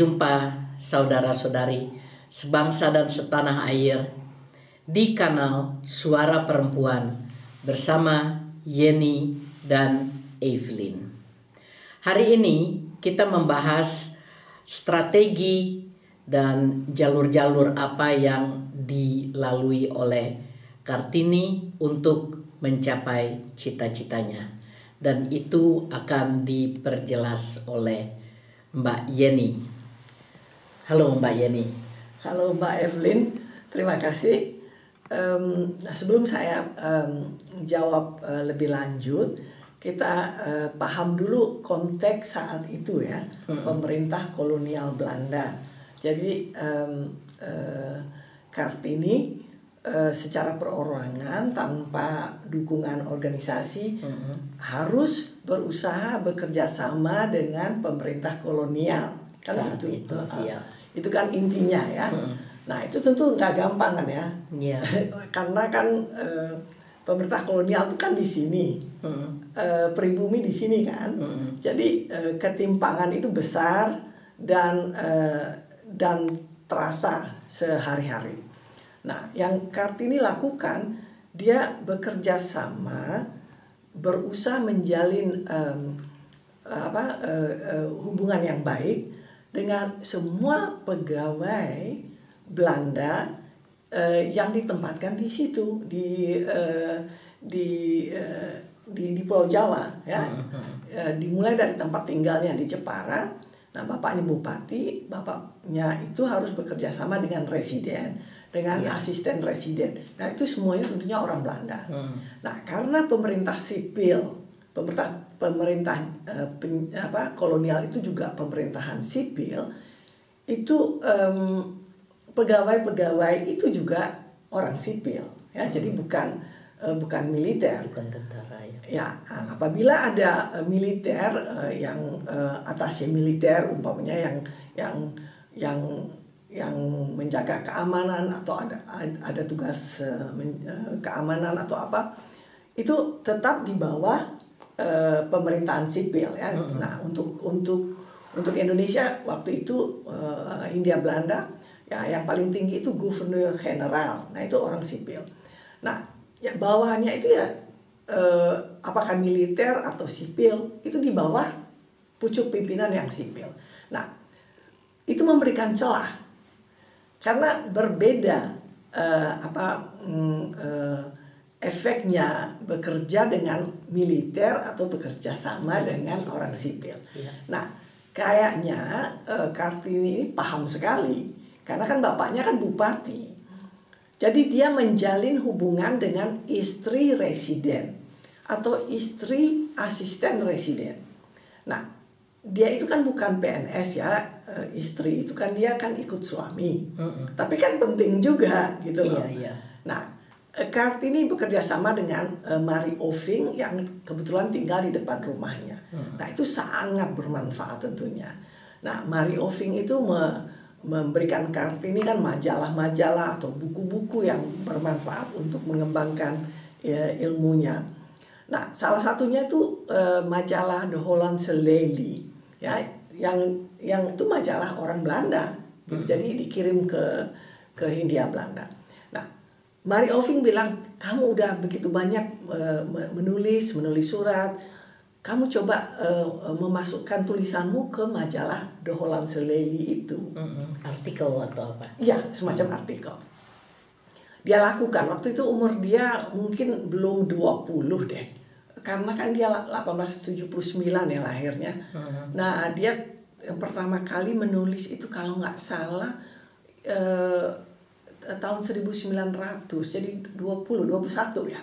Berjumpa saudara-saudari sebangsa dan setanah air di kanal Suara Perempuan bersama Yeni dan Evelyn. Hari ini kita membahas strategi dan jalur-jalur apa yang dilalui oleh Kartini untuk mencapai cita-citanya. Dan itu akan diperjelas oleh Mbak Yeni. Halo Mbak Yeni. Halo Mbak Evelyn, terima kasih. Um, nah sebelum saya um, jawab uh, lebih lanjut, kita uh, paham dulu konteks saat itu ya, hmm. pemerintah kolonial Belanda. Jadi um, uh, Kartini uh, secara perorangan tanpa dukungan organisasi hmm. harus berusaha bekerja sama dengan pemerintah kolonial kan Saat itu itu, uh, iya. Itu kan intinya ya hmm. nah itu tentu nggak gampang kan ya yeah. karena kan uh, pemerintah kolonial itu kan di sini hmm. uh, pribumi di sini kan hmm. jadi uh, ketimpangan itu besar dan uh, dan terasa sehari-hari Nah, yang Kartini lakukan, dia bekerja sama, berusaha menjalin um, apa uh, uh, hubungan yang baik dengan semua pegawai Belanda uh, yang ditempatkan di situ di uh, di uh, di di Pulau Jawa ya dimulai dari tempat tinggalnya di Jepara nah bapaknya bupati bapaknya itu harus bekerja sama dengan residen dengan ya. asisten residen. Nah itu semuanya tentunya orang Belanda. Hmm. Nah karena pemerintah sipil, pemerintah pemerintah uh, pen, apa kolonial itu juga pemerintahan sipil, itu pegawai-pegawai itu juga orang sipil, ya. Hmm. Jadi bukan uh, bukan militer. Bukan tentara ya. Ya apabila ada uh, militer uh, yang uh, atasnya militer umpamanya yang yang yang yang menjaga keamanan atau ada ada tugas keamanan atau apa itu tetap di bawah uh, pemerintahan sipil ya. Mm -hmm. Nah untuk untuk untuk Indonesia waktu itu uh, India Belanda ya yang paling tinggi itu gubernur general. Nah itu orang sipil. Nah ya bawahannya itu ya uh, apakah militer atau sipil itu di bawah pucuk pimpinan yang sipil. Nah itu memberikan celah karena berbeda uh, apa uh, efeknya bekerja dengan militer atau bekerja sama ya, dengan orang sipil. Ya. Nah, kayaknya uh, Kartini ini paham sekali karena kan bapaknya kan bupati. Jadi dia menjalin hubungan dengan istri residen atau istri asisten residen. Nah, dia itu kan bukan PNS ya uh, istri itu kan dia kan ikut suami mm -hmm. tapi kan penting juga gitu loh iya, iya. nah eh, Kartini bekerja sama dengan uh, Mari Oving yang kebetulan tinggal di depan rumahnya mm. nah itu sangat bermanfaat tentunya nah Mari Oving itu me memberikan Kartini kan majalah-majalah atau buku-buku yang bermanfaat untuk mengembangkan ya, ilmunya nah salah satunya itu uh, majalah The Holland Seleli ya yang yang itu majalah orang Belanda gitu. Hmm. jadi dikirim ke ke Hindia Belanda Mari Oving bilang kamu udah begitu banyak uh, menulis menulis surat kamu coba uh, memasukkan tulisanmu ke majalah The Holland Seleli itu hmm, artikel atau apa iya semacam hmm. artikel dia lakukan waktu itu umur dia mungkin belum 20 deh karena kan dia 1879 ya lahirnya. Hmm. Nah, dia yang pertama kali menulis itu kalau nggak salah eh, tahun 1900. Jadi 20 21 ya.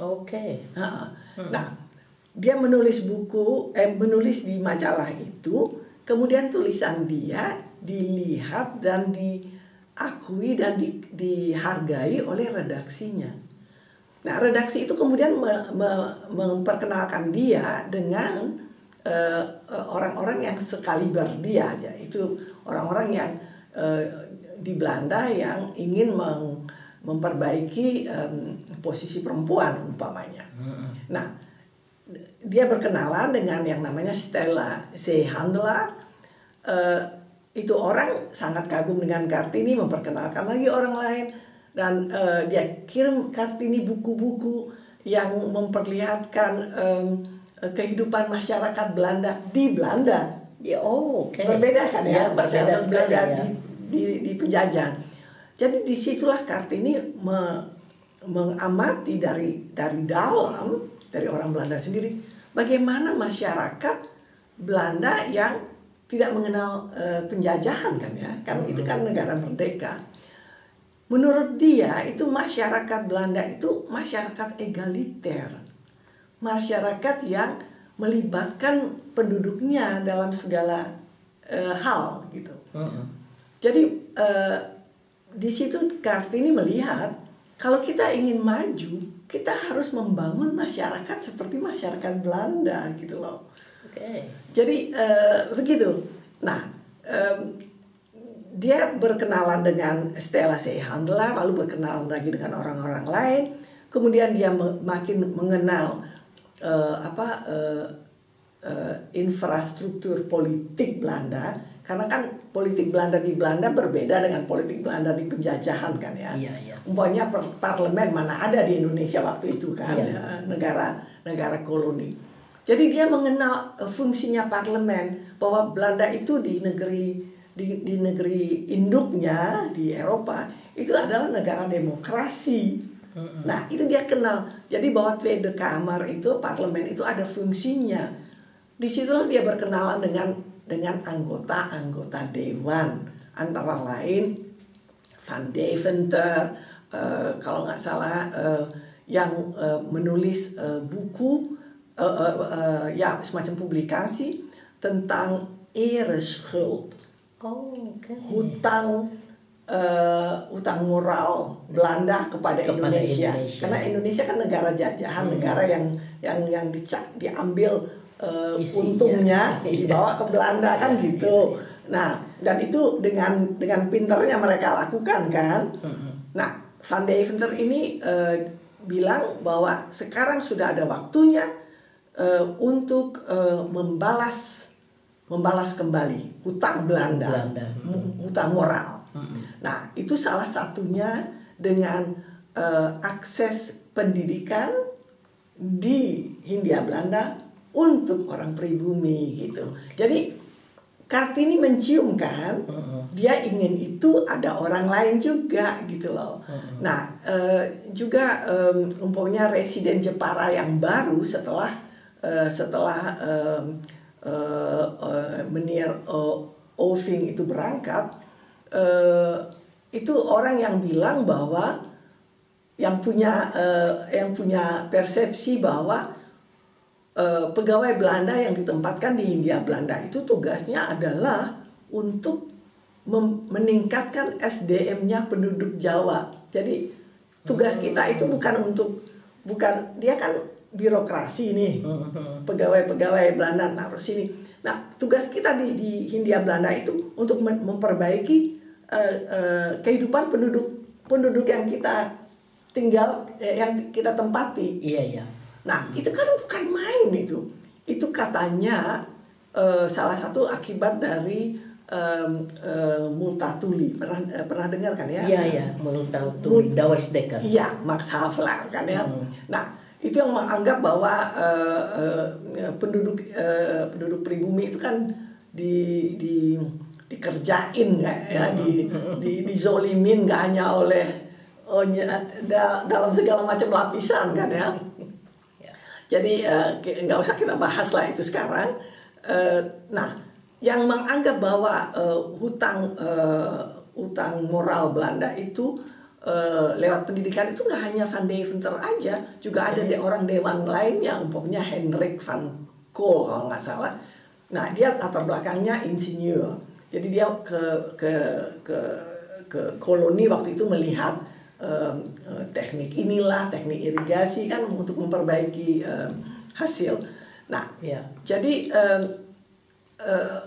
Oke. Okay. Nah, hmm. nah, dia menulis buku eh menulis di majalah itu, kemudian tulisan dia dilihat dan diakui dan di, dihargai oleh redaksinya. Nah, redaksi itu kemudian me, me, memperkenalkan dia dengan eh, eh, orang-orang uh, yang sekaliber dia aja. Itu orang-orang yang uh, di Belanda yang ingin meng, memperbaiki um, posisi perempuan umpamanya. Hmm. Nah, dia berkenalan dengan yang namanya Stella C. Handler eh, itu orang sangat kagum dengan Kartini memperkenalkan lagi orang lain dan eh, dia kirim Kartini buku-buku yang memperlihatkan em, kehidupan masyarakat Belanda di Belanda Ya, oh, oke. berbeda kan ya, Ya, berbeda masyarakat sekali Belanda ya. di, di, di penjajahan. Jadi di situlah Kartini me- mengamati dari dari dalam dari orang Belanda sendiri bagaimana masyarakat Belanda yang tidak mengenal eh, penjajahan kan ya, kan itu kan negara merdeka. Menurut dia itu masyarakat Belanda itu masyarakat egaliter, masyarakat yang melibatkan penduduknya dalam segala eh, hal gitu. Mm-mm. Jadi eh, di situ Kartini melihat kalau kita ingin maju, kita harus membangun masyarakat seperti masyarakat Belanda gitu loh. Oke. Jadi eh, begitu. Nah, em, dia berkenalan dengan Stella Seyhandler, lalu berkenalan lagi dengan orang-orang lain. Kemudian dia me- makin mengenal eh, apa eh, eh, infrastruktur politik Belanda, karena kan politik Belanda di Belanda berbeda dengan politik Belanda di penjajahan kan ya. Iya, iya. Umpamanya parlemen mana ada di Indonesia waktu itu kan Iya. ya, negara negara koloni. Jadi dia mengenal eh, fungsinya parlemen bahwa Belanda itu di negeri di, di negeri induknya di Eropa itu adalah negara demokrasi. Nah itu dia kenal. Jadi bahwa Tweede Kamer itu parlemen itu ada fungsinya. Di situlah dia berkenalan dengan dengan anggota-anggota dewan antara lain Van Deventer, eh, kalau nggak salah eh, yang eh, menulis eh, buku eh, eh, eh, ya semacam publikasi tentang ereschuld, Oh, oke. hutang eh, hutang moral Belanda kepada, Kepada Indonesia. Indonesia. Karena Indonesia kan negara jajahan, negara yang yang yang dica- diambil Isinya. untungnya Iya. dibawa ke Belanda kan Iya, gitu. Nah, dan itu dengan dengan pinternya mereka lakukan kan. Nah, Van Deventer ini eh, bilang bahwa sekarang sudah ada waktunya eh, untuk eh, membalas membalas kembali hutang Belanda, Belanda. hutang moral. Nah, itu salah satunya dengan eh, akses pendidikan di Hindia Belanda untuk orang pribumi gitu. Jadi Kartini menciumkan dia ingin itu ada orang lain juga gitu loh. Nah eh, juga em, umpamanya residen Jepara yang baru setelah eh, setelah eh, eh, Menir eh, Oving itu berangkat eh, itu orang yang bilang bahwa yang punya eh, yang punya persepsi bahwa eh, pegawai Belanda yang ditempatkan di Hindia Belanda itu tugasnya adalah untuk meningkatkan SDM-nya penduduk Jawa. Jadi tugas kita itu bukan untuk bukan dia kan birokrasi nih pegawai-pegawai Belanda taruh sini. Nah tugas kita di di Hindia Belanda itu untuk mem- memperbaiki eh, eh, kehidupan penduduk penduduk yang kita tinggal eh, yang kita tempati. Iya, iya. Nah, itu kan bukan main itu. Itu katanya eh, salah satu akibat dari em, eh, Multatuli. Pernah eh, pernah dengar kan ya? Iya, iya. Tuh Dawas Dekker. Iya, Max Havelaar kan ya. Nah, itu yang menganggap bahwa eh, eh, penduduk eh, penduduk pribumi itu kan di di dikerjain ya, di, di dizolimin nggak hanya oleh oh, da- dalam segala macam lapisan kan ya. Jadi eh, nggak usah kita bahas lah itu sekarang. Eh, nah, yang menganggap bahwa eh, hutang eh, hutang moral Belanda itu eh, lewat pendidikan itu nggak hanya Van Deventer aja, juga ada de orang dewan lainnya, umpamanya Hendrik van Kool kalau nggak salah. Nah, dia latar belakangnya insinyur. Jadi dia ke ke ke ke koloni waktu itu melihat eh, teknik inilah, teknik irigasi kan untuk memperbaiki em, hasil. Nah, Iya. jadi em, eh,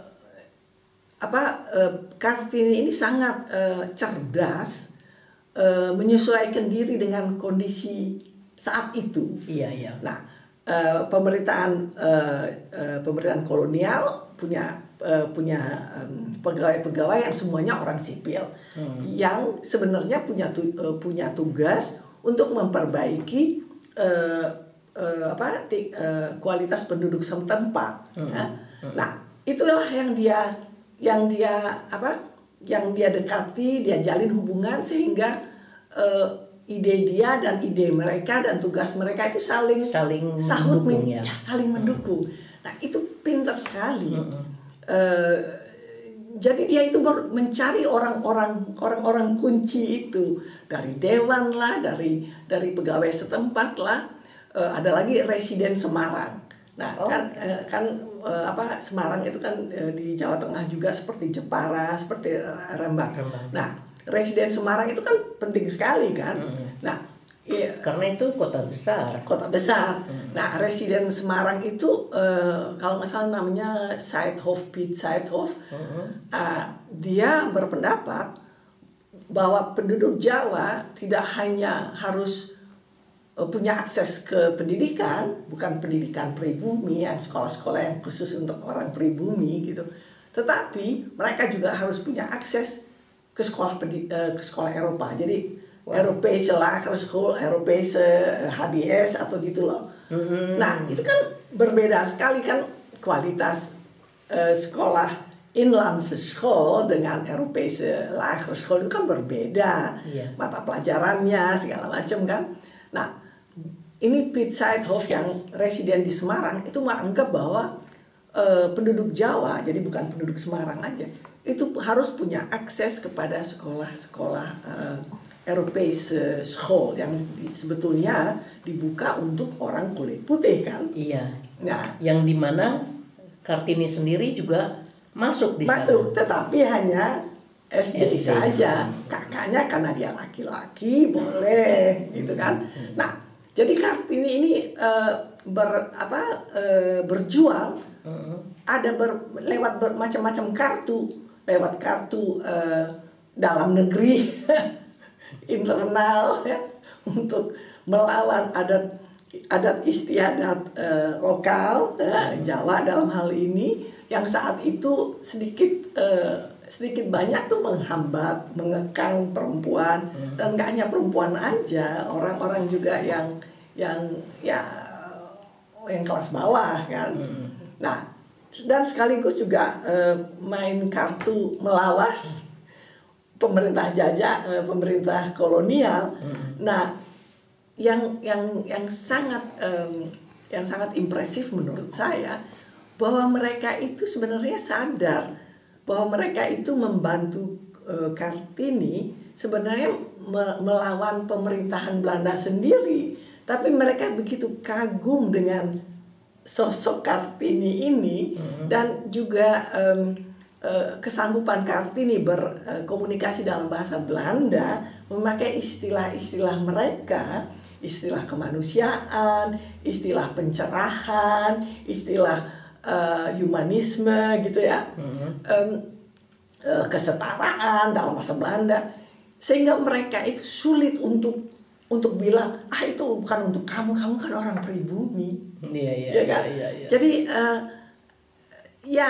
apa eh, Kartini ini sangat eh, cerdas eh, menyesuaikan diri dengan kondisi saat itu. Iya, iya. Nah, eh, pemerintahan eh, eh, pemerintahan kolonial punya eh, punya pegawai-pegawai yang semuanya orang sipil yang sebenarnya punya tu- eh, punya tugas untuk memperbaiki eh, eh, apa ti- eh, kualitas penduduk setempat. ya. Nah itulah yang dia yang dia apa yang dia dekati dia jalin hubungan sehingga eh, ide dia dan ide mereka dan tugas mereka itu saling Saling sahut mendukung men- ya. ya, saling mendukung. Nah itu pintar sekali. Eh, jadi dia itu ber- mencari orang-orang orang-orang kunci itu dari dewan lah, dari dari pegawai setempat lah. Eh, ada lagi residen Semarang. Nah Oh. kan eh, kan eh, apa Semarang itu kan eh, di Jawa Tengah juga seperti Jepara, seperti Rembang. Rembang. Nah residen Semarang itu kan penting sekali kan. Nah iya, Karena itu kota besar. kota besar. Nah, residen Semarang itu eh, kalau nggak salah namanya Seidhof Piet Seidhof. eh, dia berpendapat bahwa penduduk Jawa tidak hanya harus eh, punya akses ke pendidikan, bukan pendidikan pribumi yang sekolah-sekolah yang khusus untuk orang pribumi gitu. Tetapi mereka juga harus punya akses ke sekolah pendi- eh, ke sekolah Eropa. Jadi Europese Lagere School, Europese eh, HBS atau gitu loh. Nah, itu kan berbeda sekali kan kualitas eh, sekolah inlandse school dengan Europese Lagere School itu kan berbeda. Iya. Mata pelajarannya segala macam kan. Nah, ini Piet Seidhof yang residen di Semarang itu menganggap bahwa eh, penduduk Jawa, jadi bukan penduduk Semarang aja, itu harus punya akses kepada sekolah-sekolah eh, Europese School yang di- sebetulnya dibuka untuk orang kulit putih kan. Iya. Nah, Yang di mana Kartini sendiri juga masuk di masuk sana. tetapi hanya SD, SD. saja kakaknya karena dia laki-laki boleh gitu kan nah jadi kartini ini eh, ber apa eh, berjuang ada ber, lewat macam-macam kartu lewat kartu eh, dalam negeri internal ya untuk melawan adat adat istiadat eh, lokal eh, Jawa dalam hal ini yang saat itu sedikit eh, sedikit banyak tuh menghambat mengekang perempuan. Dan nggak hanya perempuan aja orang-orang juga yang yang ya yang kelas bawah kan. Nah dan sekaligus juga eh, main kartu melawan pemerintah jajah, eh, pemerintah kolonial. Nah, yang yang yang sangat em, yang sangat impresif menurut saya bahwa mereka itu sebenarnya sadar bahwa mereka itu membantu eh, Kartini sebenarnya me- melawan pemerintahan Belanda sendiri, tapi mereka begitu kagum dengan sosok Kartini ini dan juga eh, kesanggupan Kartini berkomunikasi dalam bahasa Belanda memakai istilah-istilah mereka, istilah kemanusiaan, istilah pencerahan, istilah eh, humanisme gitu ya, Em, eh, kesetaraan dalam bahasa Belanda, sehingga mereka itu sulit untuk untuk bilang ah itu bukan untuk kamu, kamu kan orang pribumi Iya, iya, ya kan? iya, iya. Jadi eh, ya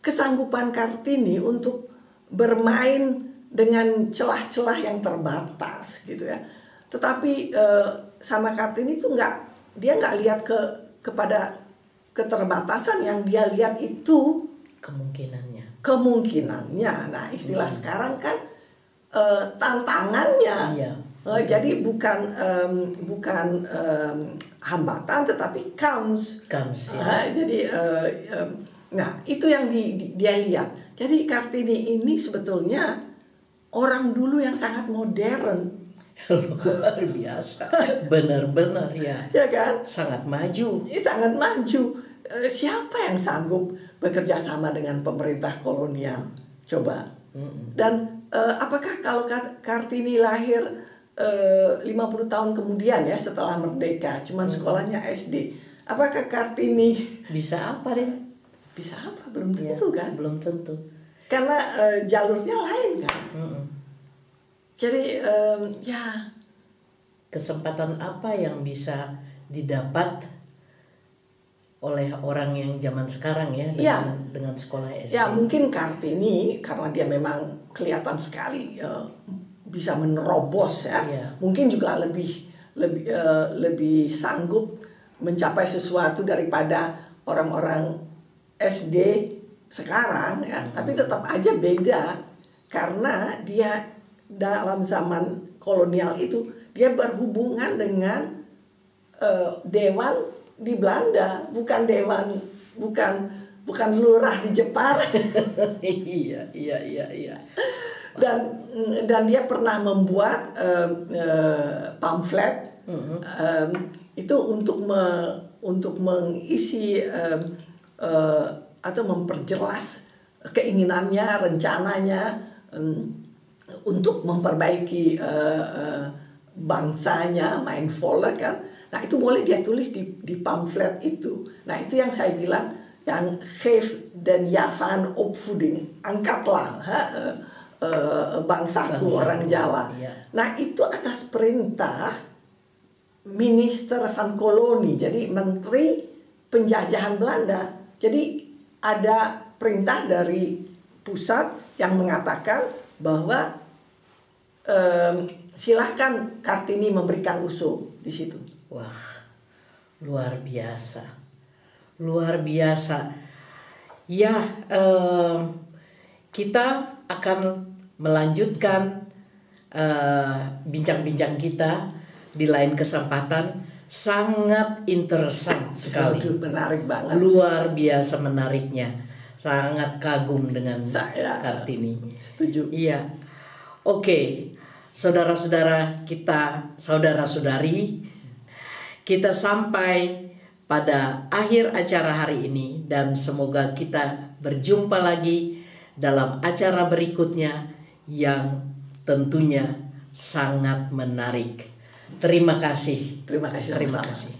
kesanggupan Kartini untuk bermain dengan celah-celah yang terbatas gitu ya. Tetapi eh, sama Kartini itu nggak dia nggak lihat ke kepada keterbatasan yang dia lihat itu kemungkinannya. kemungkinannya. Nah, istilah sekarang kan eh, tantangannya. Iya. Eh, jadi bukan em, bukan em, hambatan tetapi counts. Kans ya. Ah, jadi eh, em, nah itu yang di, di- dia lihat. Jadi Kartini ini sebetulnya orang dulu yang sangat modern, Luar biasa. Benar-benar ya. ya kan? Sangat maju. Ini sangat maju. Siapa yang sanggup bekerja sama dengan pemerintah kolonial? Coba. Dan eh, apakah kalau Kar- Kartini lahir eh, 50 tahun kemudian ya setelah merdeka, cuman sekolahnya SD, apakah Kartini Bisa apa deh? bisa apa? Belum Ya, tentu kan? Belum tentu. Karena eh, jalurnya lain kan. Mm-mm. Jadi em, ya Kesempatan apa yang bisa didapat oleh orang yang zaman sekarang ya dengan, dengan sekolah SD. Ya mungkin Kartini karena dia memang kelihatan sekali eh, bisa menerobos ya. Iya. Mungkin juga lebih lebih eh, lebih sanggup mencapai sesuatu daripada orang-orang SD sekarang ya. Tapi tetap aja beda karena dia dalam zaman kolonial itu dia berhubungan dengan eh, dewan di Belanda, bukan dewan bukan bukan lurah di Jepara. iya, iya, iya, iya. dan dan dia pernah membuat em, eh, pamflet em, itu untuk me, untuk mengisi em, eh, atau memperjelas keinginannya rencananya em, untuk memperbaiki eh, eh, bangsanya mindful kan nah itu boleh dia tulis di di pamflet itu. Nah itu yang saya bilang yang geef dan Javan opvoeding angkatlah ha, eh, eh, bangsaku Bangsaku, orang Jawa. iya. nah itu atas perintah minister van koloni jadi menteri penjajahan Belanda. Jadi ada perintah dari pusat yang mengatakan bahwa em, silahkan Kartini memberikan usul di situ Wah, luar biasa, luar biasa. Ya, em, kita akan melanjutkan eh, bincang-bincang kita di lain kesempatan. Sangat interesant sekali, itu menarik banget luar biasa menariknya. Sangat kagum dengan Saya- Kartini. setuju Iya. Oke, saudara-saudara kita, saudara-saudari, kita sampai pada akhir acara hari ini dan semoga kita berjumpa lagi dalam acara berikutnya yang tentunya sangat menarik. Terima kasih. Terima kasih. Terima kasih.